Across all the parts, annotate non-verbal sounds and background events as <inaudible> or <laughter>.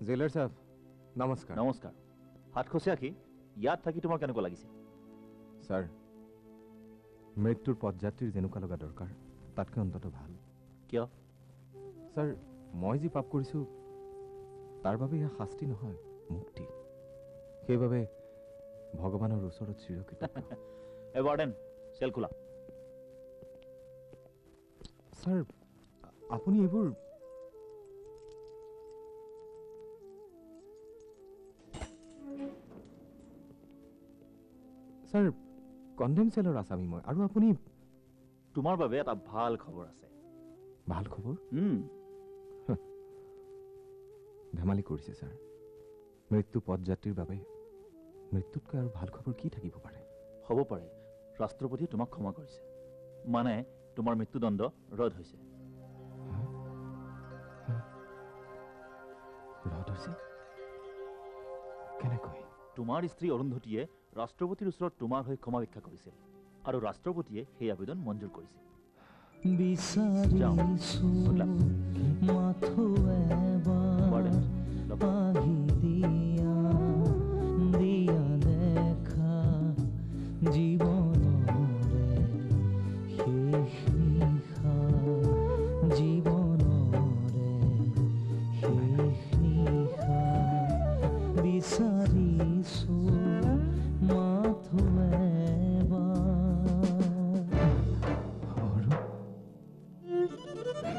Jailer চাহাব নমস্কাৰ। নমস্কাৰ। সাতশচী আশী ইয়াত থাকি তোমাৰ কেনেকুৱা লাগিছে? ছাৰ মৃত্যুৰ পদযাত্ৰীৰ যেনেকুৱা লগা দৰকাৰ তাতকৈ অন্তত ভাল। কিয়? ছাৰ মই যি পাপ কৰিছোঁ তাৰ বাবে এয়া শাস্তি নহয় মুক্তি। সেইবাবে ভগৱানৰ ওচৰত চিৰকৃতজ্ঞ। <laughs> এ ৱাৰ্ডেন চেল খোলা। ছাৰ আপুনি এইবোৰ ছাৰ কণ্ডেম চেলৰ আছামী মই। আৰু আপুনি? তোমাৰ বাবে এটা ভাল খবৰ আছে। ভাল খবৰ? ধেমালি কৰিছে ছাৰ। মৃত্যু পদযাত্ৰীৰ বাবে মৃত্যুতকৈ আৰু ভাল খবৰ কি থাকিব পাৰে? হ'ব পাৰে। ৰাষ্ট্ৰপতিয়ে তোমাক ক্ষমা কৰিছে। মানে তোমাৰ মৃত্যুদণ্ড ৰদ হৈছে। ৰদ হৈছে? কেনেকৈ? তোমাৰ স্ত্ৰী অৰুন্ধতীয়ে ৰাষ্ট্ৰপতিৰ ওচৰত তোমাৰ হৈ ক্ষমা ভিক্ষা কৰিছিল আৰু ৰাষ্ট্ৰপতিয়ে সেই আবেদন মঞ্জুৰ কৰিছিল। জীৱনৰে শেষ নিশা জীৱনৰে শেষ নিশা। বিচাৰিছো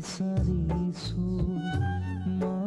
pensar isso. Mas...